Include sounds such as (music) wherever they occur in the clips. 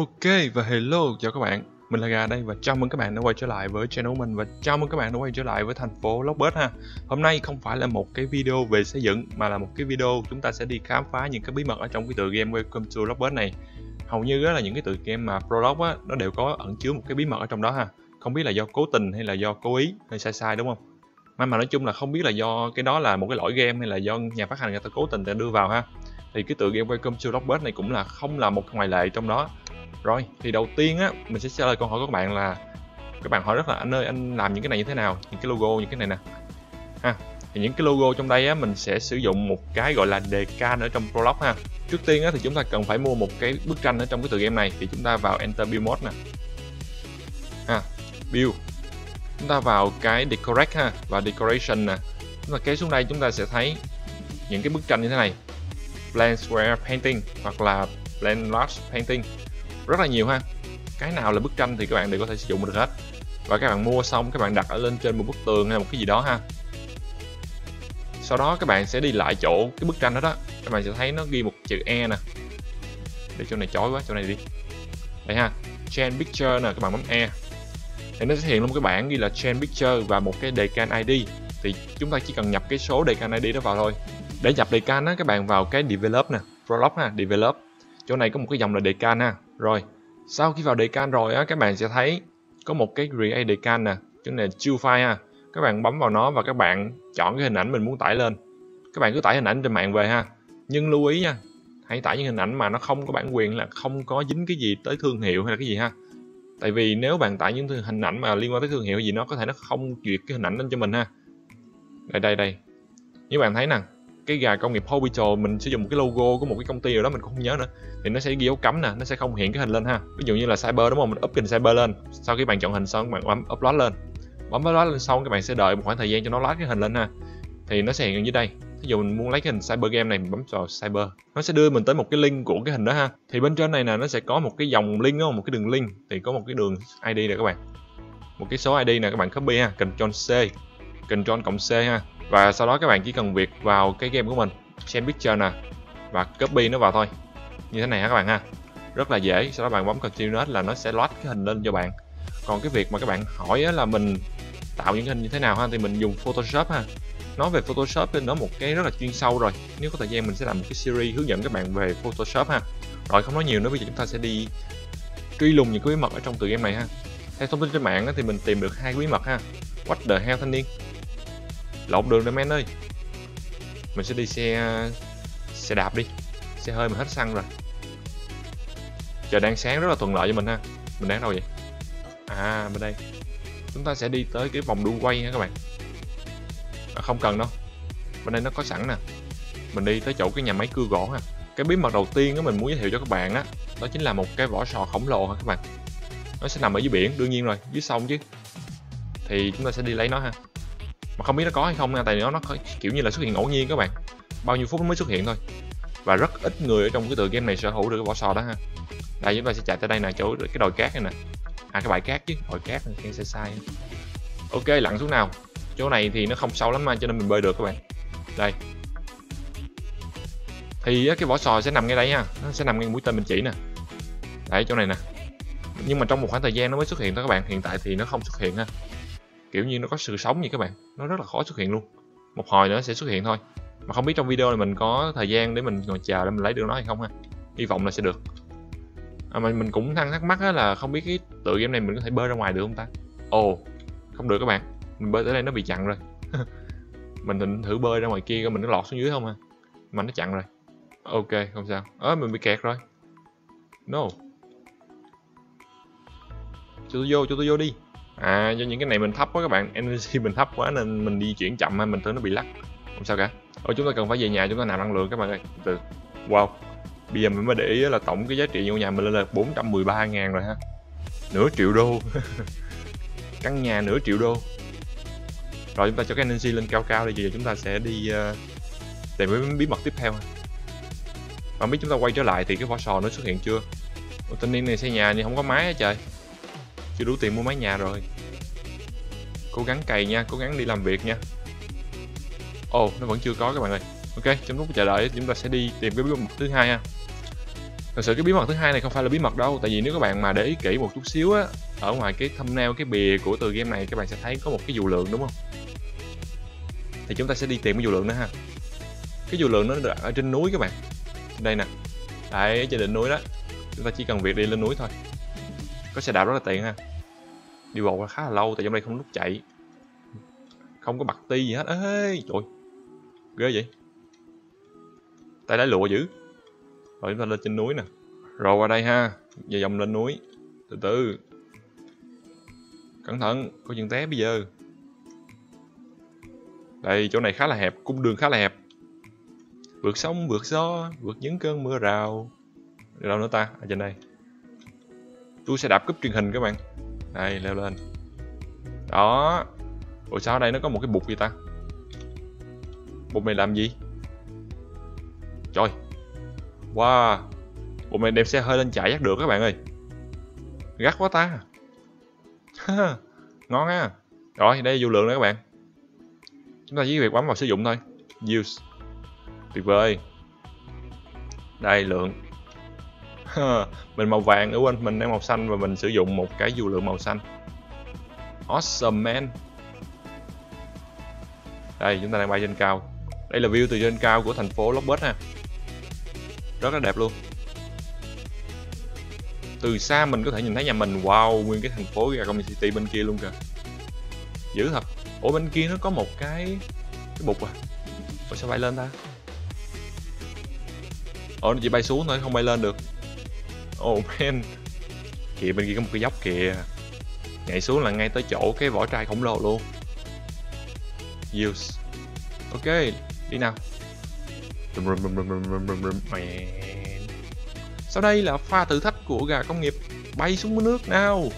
Ok, và hello, chào các bạn. Mình là Gà đây và chào mừng các bạn đã quay trở lại với channel mình Và chào mừng các bạn đã quay trở lại với thành phố Lockbird ha. Hôm nay không phải là một cái video về xây dựng, Mà là một cái video chúng ta sẽ đi khám phá những cái bí mật ở trong cái tựa game Welcome to Lockbird này. Hầu như là những cái tựa game mà Prologue á, Nó đều có ẩn chứa một cái bí mật ở trong đó ha. Không biết là do cố tình hay là do cố ý hay sai sai, đúng không? Mà mà nói chung là không biết là do cái đó là một cái lỗi game hay là do nhà phát hành người ta cố tình để đưa vào ha. Thì cái tựa game Welcome to Lockbird này cũng là không là một ngoại lệ trong đó rồi, thì đầu tiên á, mình sẽ trả lời câu hỏi của các bạn là, các bạn hỏi rất là, anh ơi, anh làm những cái này như thế nào? Những cái logo, những cái này nè. Ha, thì những cái logo trong đây á, mình sẽ sử dụng một cái gọi là decal ở trong prolog ha. Trước tiên á, thì chúng ta cần phải mua một cái bức tranh ở trong cái tựa game này thì chúng ta vào enter build mode nè. Ha, build. Chúng ta vào cái decorate ha, và decoration nè. Chúng ta kéo xuống đây, chúng ta sẽ thấy những cái bức tranh như thế này. Blend square painting hoặc là blend large painting rất là nhiều ha. Cái nào là bức tranh thì các bạn đều có thể sử dụng được hết. Và các bạn mua xong, các bạn đặt ở lên trên một bức tường hay một cái gì đó ha. Sau đó các bạn sẽ đi lại chỗ cái bức tranh đó đó. Các bạn sẽ thấy nó ghi một chữ E nè. Để chỗ này chói quá, chỗ này đi. Đây ha change picture nè, các bạn bấm E. Thì nó sẽ hiện lên một cái bảng ghi là change picture và một cái decan ID thì chúng ta chỉ cần nhập cái số decan ID đó vào thôi. Để nhập decan á, các bạn vào cái develop nè, prolog ha, develop. Chỗ này có một cái dòng là decan ha rồi, sau khi vào decan rồi á, các bạn sẽ thấy có một cái create decan nè chỗ này chill file ha. Các bạn bấm vào nó và các bạn chọn cái hình ảnh mình muốn tải lên. Các bạn cứ tải hình ảnh trên mạng về ha. Nhưng lưu ý nha, hãy tải những hình ảnh mà nó không có bản quyền là không có dính cái gì tới thương hiệu hay là cái gì ha. Tại vì nếu bạn tải những hình ảnh mà liên quan tới thương hiệu gì nó có thể nó không duyệt cái hình ảnh lên cho mình ha. Đây đây đây. Như bạn thấy nè cái gà công nghiệp Hospital mình sử dụng một cái logo của một cái công ty nào đó, mình cũng không nhớ nữa. Thì nó sẽ ghi dấu cấm nè, nó sẽ không hiện cái hình lên ha. Ví dụ như là cyber đúng không? Mình up hình cyber lên. Sau khi bạn chọn hình xong các bạn bấm upload lên. Bấm upload lên xong, các bạn sẽ đợi một khoảng thời gian cho nó load cái hình lên ha. Thì nó sẽ hiện như đây. Ví dụ mình muốn lấy cái hình cyber game này, mình bấm vào cyber. Nó sẽ đưa mình tới một cái link của cái hình đó ha. Thì bên trên này nè, nó sẽ có một cái dòng link đó một cái đường link. Thì có một cái đường ID nè các bạn. Một cái số ID nè các bạn copy ha. Control C. Control cộng C ha và sau đó các bạn chỉ cần việc vào cái game của mình, xem picture nè, và copy nó vào thôi. Như thế này ha các bạn ha? Rất là dễ. Sau đó bạn bấm continue là nó sẽ load cái hình lên cho bạn. Còn cái việc mà các bạn hỏi là mình tạo những hình như thế nào ha? Thì mình dùng Photoshop ha. Nói về Photoshop thì nó một cái rất là chuyên sâu rồi. Nếu có thời gian mình sẽ làm một cái series hướng dẫn các bạn về Photoshop ha. Rồi không nói nhiều nữa, bây giờ chúng ta sẽ đi truy lùng những cái bí mật ở trong tựa game này ha. Theo thông tin trên mạng thì mình tìm được hai bí mật ha. What the hell, thanh niên? Lộn đường rồi men ơi. Mình sẽ đi xe xe đạp đi. Xe hơi mà hết xăng rồi. Trời đang sáng rất là thuận lợi cho mình ha. Mình đang đâu vậy? À bên đây. Chúng ta sẽ đi tới cái vòng đu quay nha các bạn. À, không cần đâu. Bên đây nó có sẵn nè. Mình đi tới chỗ cái nhà máy cưa gỗ ha. Cái bí mật đầu tiên đó mình muốn giới thiệu cho các bạn á đó, đó chính là một cái vỏ sò khổng lồ ha các bạn. Nó sẽ nằm ở dưới biển đương nhiên rồi dưới sông chứ. Thì chúng ta sẽ đi lấy nó ha mà không biết nó có hay không nha, tại nó nó kiểu như là xuất hiện ngẫu nhiên các bạn. Bao nhiêu phút nó mới xuất hiện thôi. Và rất ít người ở trong cái tựa game này sở hữu được cái vỏ sò đó ha. Đây, chúng ta sẽ chạy tới đây nè, chỗ cái đồi cát này nè. À cái bãi cát chứ, đồi cát này sẽ sai. Ok, lặn xuống nào. Chỗ này thì nó không sâu lắm mà, cho nên mình bơi được các bạn. Đây. Thì cái vỏ sò sẽ nằm ngay đây nha nó sẽ nằm ngay mũi tên mình chỉ nè. Đấy, chỗ này nè. Nhưng mà trong một khoảng thời gian nó mới xuất hiện thôi các bạn. Hiện tại thì nó không xuất hiện ha kiểu như nó có sự sống như các bạn. Nó rất là khó xuất hiện luôn. Một hồi nữa sẽ xuất hiện thôi. Mà không biết trong video này mình có thời gian để mình ngồi chờ để mình lấy được nó hay không ha. Hy vọng là sẽ được. À, mà mình cũng thắc mắc là không biết cái tựa game này mình có thể bơi ra ngoài được không ta? Ồ không được các bạn. Mình bơi tới đây nó bị chặn rồi. (laughs) Mình định thử bơi ra ngoài kia coi mình nó lọt xuống dưới không ha. Mà nó chặn rồi. Ok không sao. Ớ mình bị kẹt rồi. No. Cho tôi vô cho tôi vô đi à do những cái này mình thấp quá các bạn. Energy (laughs) mình thấp quá nên mình di chuyển chậm hay mình tưởng nó bị lắc. Không sao cả. Ôi chúng ta cần phải về nhà chúng ta nạp năng lượng các bạn ơi. Từ wow. Bây giờ mình mới để ý là tổng cái giá trị ngôi nhà mình lên là 413 ngàn rồi ha. Nửa triệu đô. (laughs) Căn nhà nửa triệu đô. Rồi chúng ta cho cái energy lên cao cao đi giờ chúng ta sẽ đi uh, tìm cái bí mật tiếp theo và biết chúng ta quay trở lại thì cái vỏ sò nó xuất hiện chưa? Ủa, tên niên này xây nhà thì không có máy á trời chưa đủ tiền mua mái nhà rồi. Cố gắng cày nha cố gắng đi làm việc nha. Ồ oh, nó vẫn chưa có các bạn ơi. Ok trong lúc chờ đợi chúng ta sẽ đi tìm cái bí mật thứ hai ha. Thật sự cái bí mật thứ hai này không phải là bí mật đâu tại vì nếu các bạn mà để ý kỹ một chút xíu á ở ngoài cái thumbnail cái bìa của từ game này các bạn sẽ thấy có một cái dù lượng đúng không? Thì chúng ta sẽ đi tìm cái dù lượng đó ha. Cái dù lượng nó ở trên núi các bạn. Đây nè. Tại trên đỉnh núi đó. Chúng ta chỉ cần việc đi lên núi thôi có xe đạp rất là tiện ha. Đi bộ khá là lâu, tại trong đây không nút chạy không có bật ti gì hết. Ê, trời. Ghê vậy. Tay lái lụa dữ. Rồi chúng ta lên trên núi nè. Rồi qua đây ha. Về vòng lên núi. Từ từ. Cẩn thận có chuyện té bây giờ. Đây, chỗ này khá là hẹp, cung đường khá là hẹp. Vượt sông, vượt gió, vượt những cơn mưa rào. Đi đâu nữa ta? Ở trên đây tôi sẽ đạp cúp truyền hình các bạn. Đây, leo lên. Đó. Ủa, sao ở đây nó có một cái bục gì ta? Bục này làm gì? Trời. Wow. Bục này đem xe hơi lên chạy chắc được các bạn ơi. Gắt quá ta. (laughs) Ngon á. Rồi, đây, vô lượng đó các bạn. Chúng ta chỉ việc bấm vào sử dụng thôi. Use. Tuyệt vời. Đây, lượng mình màu vàng nữa quên, mình đang màu xanh và mình sử dụng một cái dù lượng màu xanh. Awesome, man. Đây, chúng ta đang bay trên cao. Đây là view từ trên cao của thành phố Lockbird ha. Rất là đẹp luôn. Từ xa mình có thể nhìn thấy nhà mình. Wow, nguyên cái thành phố Gargoyle City bên kia luôn kìa. Dữ thật. Ủa, bên kia nó có một cái cái bục à? Ủa, sao bay lên ta? Ủa, nó chỉ bay xuống thôi, không bay lên được oh man kìa bên kia có một cái dốc kìa. Nhảy xuống là ngay tới chỗ cái vỏ chai khổng lồ luôn. Use ok đi nào. Sau đây là pha thử thách của gà công nghiệp. Bay xuống nước nào.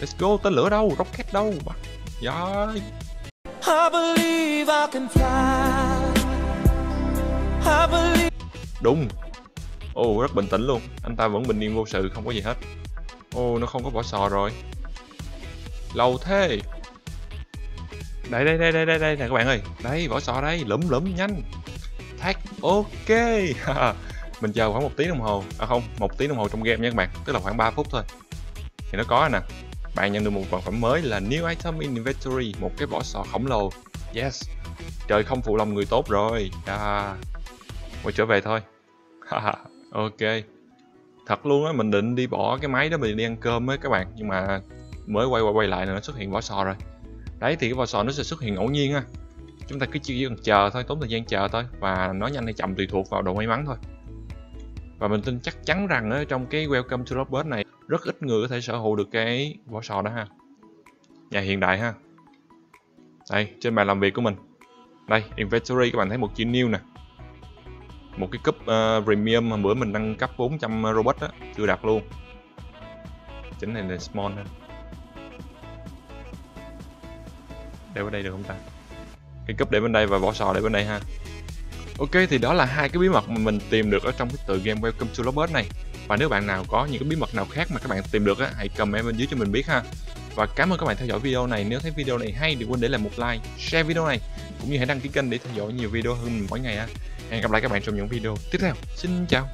Let's go tên lửa đâu rocket đâu. Yeah. I believe I can fly. I believe... đúng ồ oh, rất bình tĩnh luôn. Anh ta vẫn bình yên vô sự không có gì hết. Ồ oh, nó không có vỏ sò rồi. Lâu thế. Đây đây đây đây đây đây nè các bạn ơi. Đây vỏ sò đây. Lụm lụm nhanh. Thác ok. (laughs) Mình chờ khoảng một tiếng đồng hồ. À không một tiếng đồng hồ trong game nha các bạn. Tức là khoảng 3 phút thôi. Thì nó có nè. Bạn nhận được một vật phẩm mới là new item in inventory một cái vỏ sò khổng lồ. Yes. Trời không phụ lòng người tốt rồi. À, quay trở về thôi. (laughs) ok. Thật luôn á, mình định đi bỏ cái máy đó, mình đi ăn cơm với các bạn. Nhưng mà mới quay quay quay lại là nó xuất hiện vỏ sò rồi. Đấy, thì cái vỏ sò nó sẽ xuất hiện ngẫu nhiên á. Chúng ta cứ chỉ cần chờ thôi, tốn thời gian chờ thôi. Và nó nhanh hay chậm tùy thuộc vào độ may mắn thôi. Và mình tin chắc chắn rằng ở trong cái welcome to Robert này, rất ít người có thể sở hữu được cái vỏ sò đó ha. Nhà hiện đại ha. Đây, trên bàn làm việc của mình. Đây, inventory các bạn thấy một chữ new nè một cái cúp uh, premium mà bữa mình nâng cấp 400 robot á chưa đặt luôn. Chính này là small ha. Để bên đây được không ta? Cái cúp để bên đây và vỏ sò để bên đây ha. Ok thì đó là hai cái bí mật mà mình tìm được ở trong cái tựa game Welcome to Robot này. Và nếu bạn nào có những cái bí mật nào khác mà các bạn tìm được á, hãy comment bên dưới cho mình biết ha. Và cảm ơn các bạn theo dõi video này. Nếu thấy video này hay đừng quên để lại một like share video này. Cũng như hãy đăng ký kênh để theo dõi nhiều video hơn mình mỗi ngày ha hẹn gặp lại các bạn trong những video tiếp theo. Xin chào.